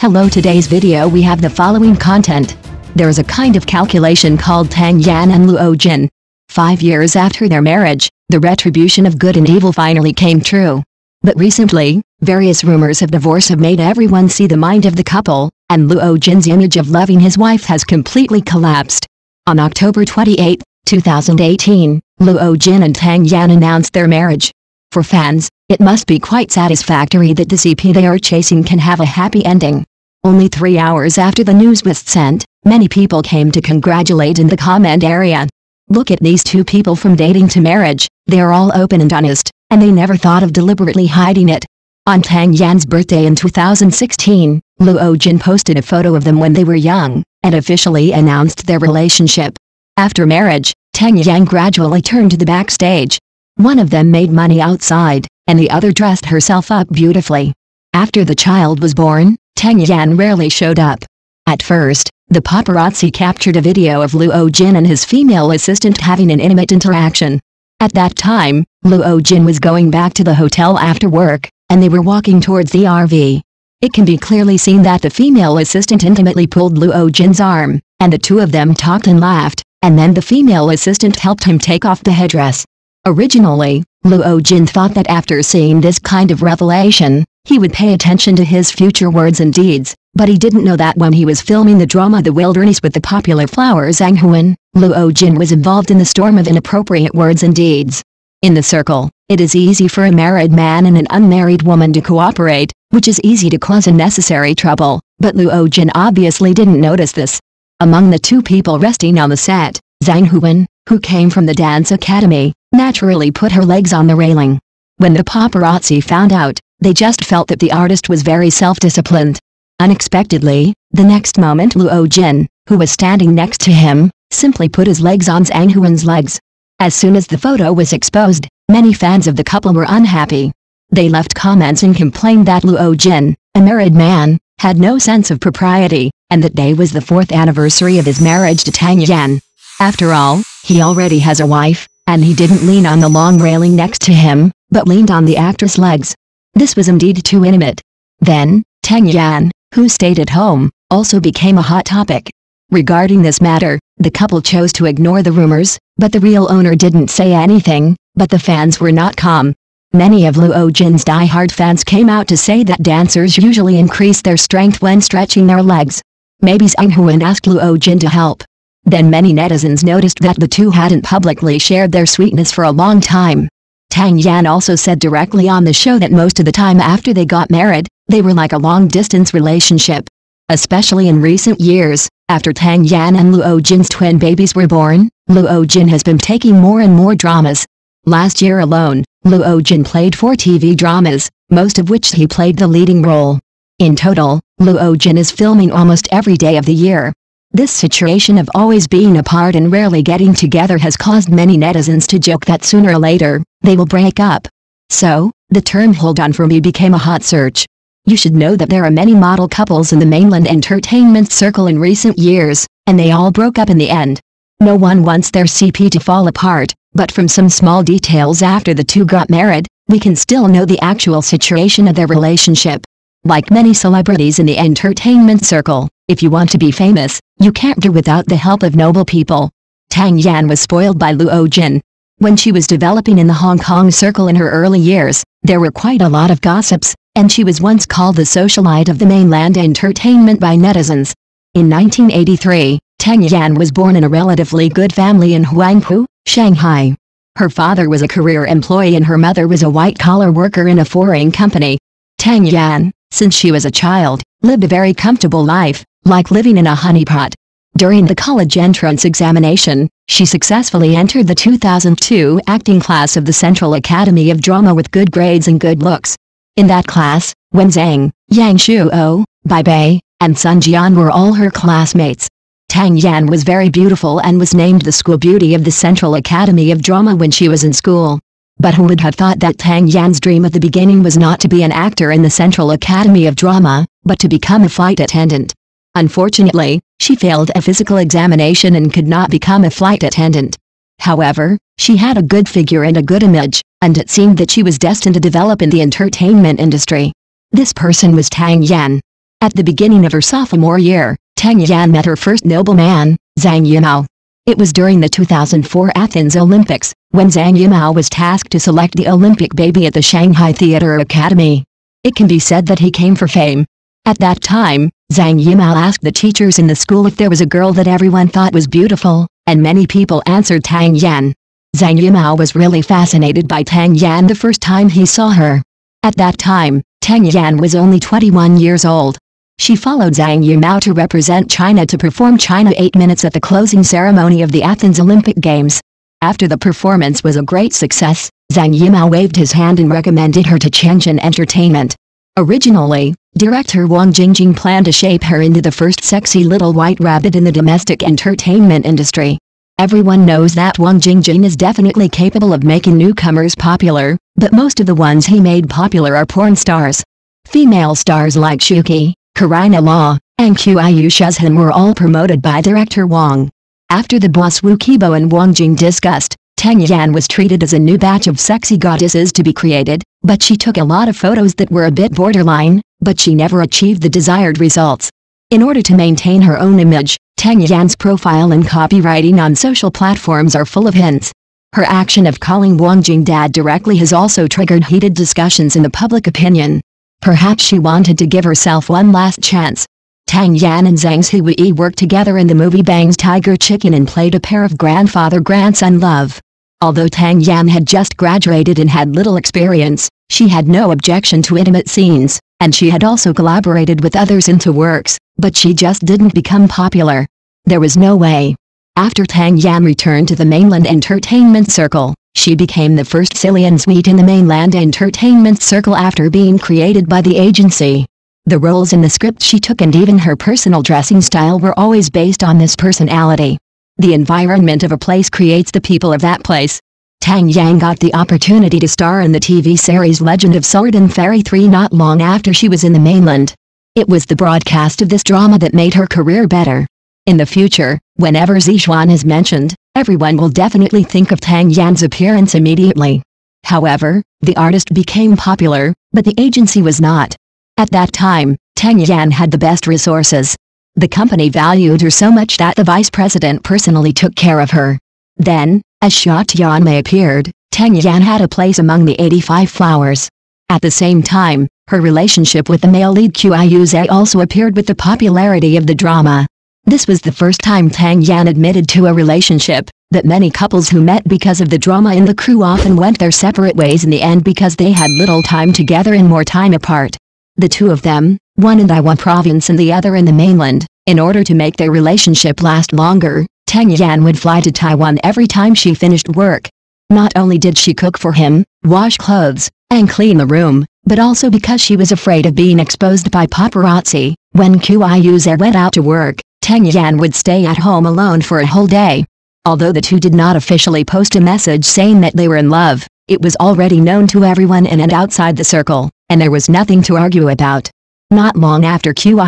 Hello today's video we have the following content. There is a kind of calculation called Tang Yan and Luo Jin. Five years after their marriage, the retribution of good and evil finally came true. But recently, various rumors of divorce have made everyone see the mind of the couple, and Luo Jin's image of loving his wife has completely collapsed. On October 28, 2018, Luo Jin and Tang Yan announced their marriage. For fans, it must be quite satisfactory that the CP they are chasing can have a happy ending. Only three hours after the news was sent, many people came to congratulate in the comment area. Look at these two people from dating to marriage, they are all open and honest, and they never thought of deliberately hiding it. On Tang Yan's birthday in 2016, Luo Jin posted a photo of them when they were young, and officially announced their relationship. After marriage, Tang Yan gradually turned to the backstage, one of them made money outside, and the other dressed herself up beautifully. After the child was born, Tang Yan rarely showed up. At first, the paparazzi captured a video of Luo Jin and his female assistant having an intimate interaction. At that time, Luo Jin was going back to the hotel after work, and they were walking towards the RV. It can be clearly seen that the female assistant intimately pulled Luo Jin's arm, and the two of them talked and laughed, and then the female assistant helped him take off the headdress. Originally, Luo Jin thought that after seeing this kind of revelation, he would pay attention to his future words and deeds, but he didn't know that when he was filming the drama The Wilderness with the popular flower Zhang Huan, Luo Jin was involved in the storm of inappropriate words and deeds. In the circle, it is easy for a married man and an unmarried woman to cooperate, which is easy to cause unnecessary trouble, but Luo Jin obviously didn't notice this. Among the two people resting on the set, Zhang Huan, who came from the dance academy, naturally put her legs on the railing. When the paparazzi found out, they just felt that the artist was very self-disciplined. Unexpectedly, the next moment Luo Jin, who was standing next to him, simply put his legs on Zhang Huan's legs. As soon as the photo was exposed, many fans of the couple were unhappy. They left comments and complained that Luo Jin, a married man, had no sense of propriety, and that day was the fourth anniversary of his marriage to Tang Yan. After all, he already has a wife, and he didn't lean on the long railing next to him, but leaned on the actress' legs. This was indeed too intimate. Then, Tang Yan, who stayed at home, also became a hot topic. Regarding this matter, the couple chose to ignore the rumors, but the real owner didn't say anything, but the fans were not calm. Many of Luo Jin's die-hard fans came out to say that dancers usually increase their strength when stretching their legs. Maybe Zhang Huan asked Luo Jin to help. Then many netizens noticed that the two hadn't publicly shared their sweetness for a long time. Tang Yan also said directly on the show that most of the time after they got married, they were like a long-distance relationship. Especially in recent years, after Tang Yan and Luo Jin's twin babies were born, Luo Jin has been taking more and more dramas. Last year alone, Luo Jin played four TV dramas, most of which he played the leading role. In total, Luo Jin is filming almost every day of the year. This situation of always being apart and rarely getting together has caused many netizens to joke that sooner or later, they will break up. So, the term hold on for me became a hot search. You should know that there are many model couples in the mainland entertainment circle in recent years, and they all broke up in the end. No one wants their CP to fall apart, but from some small details after the two got married, we can still know the actual situation of their relationship. Like many celebrities in the entertainment circle, if you want to be famous, you can't do without the help of noble people. Tang Yan was spoiled by Luo Jin. When she was developing in the Hong Kong circle in her early years, there were quite a lot of gossips, and she was once called the socialite of the mainland entertainment by netizens. In 1983, Tang Yan was born in a relatively good family in Huangpu, Shanghai. Her father was a career employee and her mother was a white-collar worker in a foreign company. Tang Yan, since she was a child, lived a very comfortable life, like living in a honeypot. During the college entrance examination, she successfully entered the 2002 acting class of the Central Academy of Drama with good grades and good looks. In that class, Wen Zhang, Yang Shuo, Bai Bei, and Sun Jian were all her classmates. Tang Yan was very beautiful and was named the school beauty of the Central Academy of Drama when she was in school. But who would have thought that Tang Yan's dream at the beginning was not to be an actor in the Central Academy of Drama, but to become a flight attendant. Unfortunately, she failed a physical examination and could not become a flight attendant. However, she had a good figure and a good image, and it seemed that she was destined to develop in the entertainment industry. This person was Tang Yan. At the beginning of her sophomore year, Tang Yan met her first nobleman, Zhang Yimou. It was during the 2004 Athens Olympics, when Zhang Yimou was tasked to select the Olympic baby at the Shanghai Theatre Academy. It can be said that he came for fame. At that time, Zhang Yimou asked the teachers in the school if there was a girl that everyone thought was beautiful, and many people answered Tang Yan. Zhang Yimou was really fascinated by Tang Yan the first time he saw her. At that time, Tang Yan was only 21 years old. She followed Zhang Yimou to represent China to perform China 8 minutes at the closing ceremony of the Athens Olympic Games. After the performance was a great success, Zhang Yimou waved his hand and recommended her to Chengchen Entertainment. Originally, director Wang Jingjing planned to shape her into the first sexy little white rabbit in the domestic entertainment industry. Everyone knows that Wang Jingjing is definitely capable of making newcomers popular, but most of the ones he made popular are porn stars. Female stars like Shu Qi, Karina Law, and Qiu Shuzhen were all promoted by director Wang. After the boss Wu Qibo and Wang Jing discussed, Tang Yan was treated as a new batch of sexy goddesses to be created, but she took a lot of photos that were a bit borderline, but she never achieved the desired results. In order to maintain her own image, Tang Yan's profile and copywriting on social platforms are full of hints. Her action of calling Wang Jing dad directly has also triggered heated discussions in the public opinion. Perhaps she wanted to give herself one last chance. Tang Yan and Zhang Hui worked together in the movie Bang's Tiger Chicken and played a pair of grandfather-grandson love. Although Tang Yan had just graduated and had little experience, she had no objection to intimate scenes, and she had also collaborated with others into works, but she just didn't become popular. There was no way. After Tang Yan returned to the mainland entertainment circle, she became the first silly and sweet in the mainland entertainment circle after being created by the agency. The roles in the script she took and even her personal dressing style were always based on this personality. The environment of a place creates the people of that place. Tang Yan got the opportunity to star in the TV series Legend of Sword and Fairy 3 not long after she was in the mainland. It was the broadcast of this drama that made her career better. In the future, whenever Zixuan is mentioned, everyone will definitely think of Tang Yan's appearance immediately. However, the artist became popular, but the agency was not. At that time, Tang Yan had the best resources. The company valued her so much that the vice president personally took care of her. Then, as Xia Tianmei appeared, Tang Yan had a place among the 85 flowers. At the same time, her relationship with the male lead Qiu Ze also appeared with the popularity of the drama. This was the first time Tang Yan admitted to a relationship, that many couples who met because of the drama in the crew often went their separate ways in the end because they had little time together and more time apart. The two of them, one in Taiwan province and the other in the mainland, in order to make their relationship last longer, Tang Yan would fly to Taiwan every time she finished work. Not only did she cook for him, wash clothes, and clean the room, but also because she was afraid of being exposed by paparazzi, when Qiu went out to work, Tang Yan would stay at home alone for a whole day. Although the two did not officially post a message saying that they were in love, it was already known to everyone in and outside the circle, and there was nothing to argue about. Not long after Qiu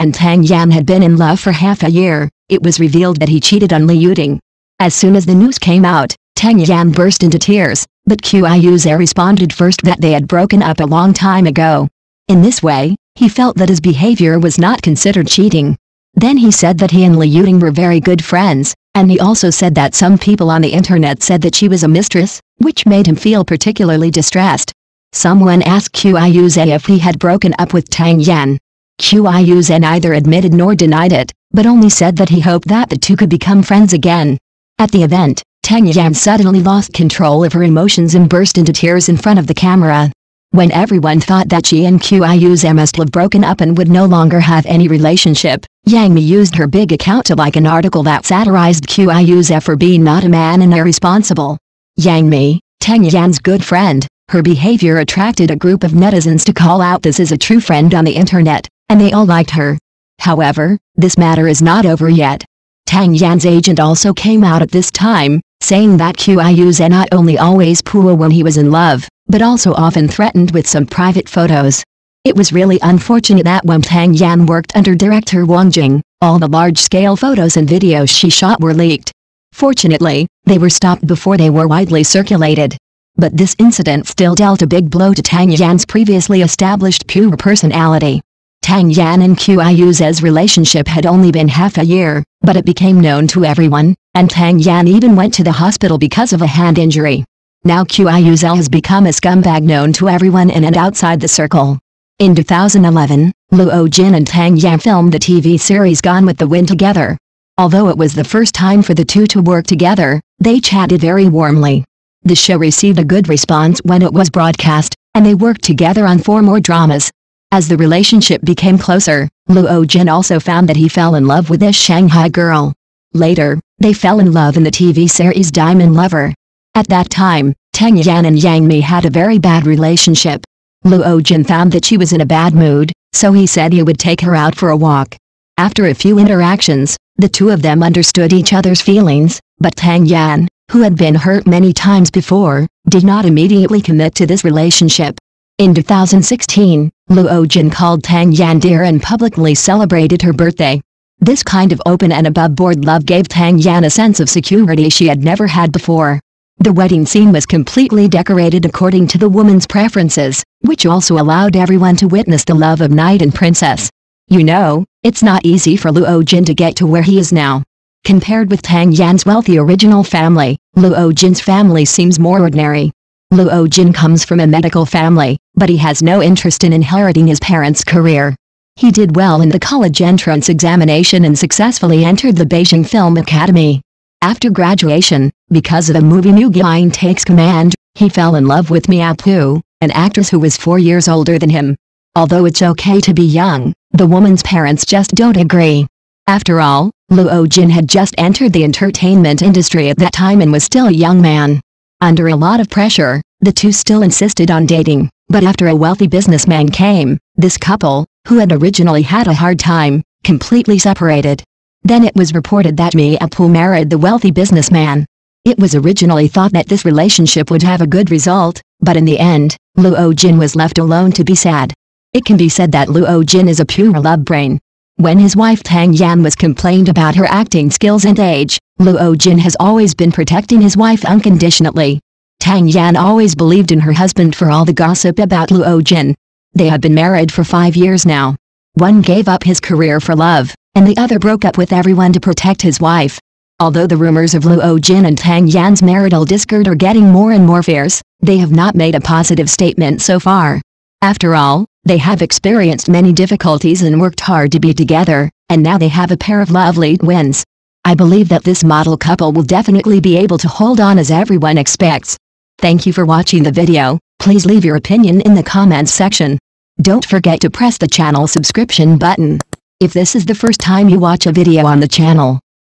and Tang Yan had been in love for half a year, it was revealed that he cheated on Li Yuting. As soon as the news came out, Tang Yan burst into tears, but Qiu responded first that they had broken up a long time ago. In this way, he felt that his behavior was not considered cheating. Then he said that he and Li Yuting were very good friends, and he also said that some people on the internet said that she was a mistress, which made him feel particularly distressed. Someone asked Qiu if he had broken up with Tang Yan. Qiu neither admitted nor denied it, but only said that he hoped that the two could become friends again. At the event, Tang Yan suddenly lost control of her emotions and burst into tears in front of the camera. When everyone thought that she and Qiu must have broken up and would no longer have any relationship, Yang Mi used her big account to like an article that satirized Qiu Yuzhe for being not a man and irresponsible. Yang Mi, Tang Yan's good friend, her behavior attracted a group of netizens to call out this is a true friend on the internet, and they all liked her. However, this matter is not over yet. Tang Yan's agent also came out at this time, saying that Qiu not only always poor when he was in love, but also often threatened with some private photos. It was really unfortunate that when Tang Yan worked under director Wang Jing, all the large-scale photos and videos she shot were leaked. Fortunately, they were stopped before they were widely circulated. But this incident still dealt a big blow to Tang Yan's previously established pure personality. Tang Yan and Qiuzu's relationship had only been half a year, but it became known to everyone, and Tang Yan even went to the hospital because of a hand injury. Now Qiuzu has become a scumbag known to everyone in and outside the circle. In 2011, Luo Jin and Tang Yan filmed the TV series Gone with the Wind together. Although it was the first time for the two to work together, they chatted very warmly. The show received a good response when it was broadcast, and they worked together on four more dramas. As the relationship became closer, Luo Jin also found that he fell in love with this Shanghai girl. Later, they fell in love in the TV series Diamond Lover. At that time, Tang Yan and Yang Mi had a very bad relationship. Luo Jin found that she was in a bad mood, so he said he would take her out for a walk. After a few interactions, the two of them understood each other's feelings, but Tang Yan, who had been hurt many times before, did not immediately commit to this relationship. In 2016, Luo Jin called Tang Yan dear and publicly celebrated her birthday. This kind of open and above-board love gave Tang Yan a sense of security she had never had before. The wedding scene was completely decorated according to the woman's preferences, which also allowed everyone to witness the love of knight and princess. You know, it's not easy for Luo Jin to get to where he is now. Compared with Tang Yan's wealthy original family, Luo Jin's family seems more ordinary. Luo Jin comes from a medical family, but he has no interest in inheriting his parents' career. He did well in the college entrance examination and successfully entered the Beijing Film Academy. After graduation, because of a movie New Guine Takes Command, he fell in love with Mia Pu, an actress who was four years older than him. Although it's okay to be young, the woman's parents just don't agree. After all, Luo Jin had just entered the entertainment industry at that time and was still a young man. Under a lot of pressure, the two still insisted on dating, but after a wealthy businessman came, this couple, who had originally had a hard time, completely separated. Then it was reported that Mia Pu married the wealthy businessman. It was originally thought that this relationship would have a good result, but in the end, Luo Jin was left alone to be sad. It can be said that Luo Jin is a pure love brain. When his wife Tang Yan was complained about her acting skills and age, Luo Jin has always been protecting his wife unconditionally. Tang Yan always believed in her husband for all the gossip about Luo Jin. They have been married for five years now. One gave up his career for love, and the other broke up with everyone to protect his wife. Although the rumors of Luo Jin and Tang Yan's marital discord are getting more and more fierce, they have not made a positive statement so far. After all, they have experienced many difficulties and worked hard to be together, and now they have a pair of lovely twins. I believe that this model couple will definitely be able to hold on as everyone expects. Thank you for watching the video, please leave your opinion in the comments section. Don't forget to press the channel subscription button. If this is the first time you watch a video on the channel,